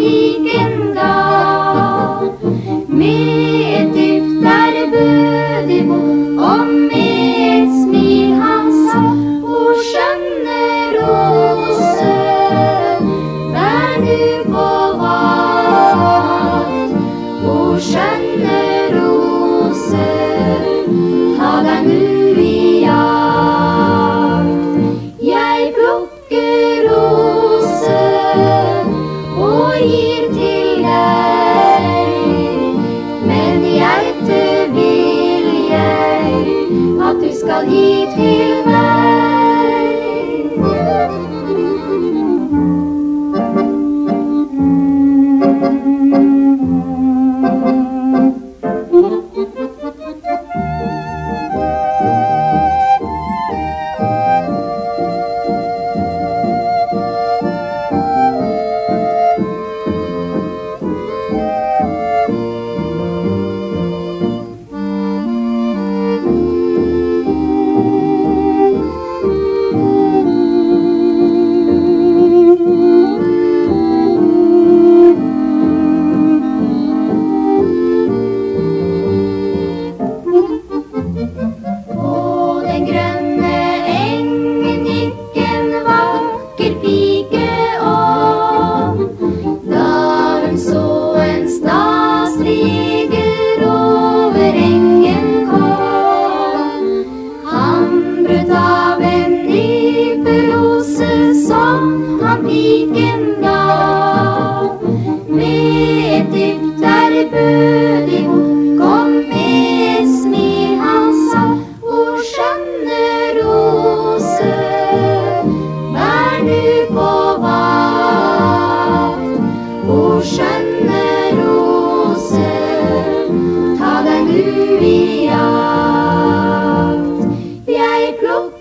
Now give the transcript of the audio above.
Viken ga. Med et dypt ærbødig bot om all ye.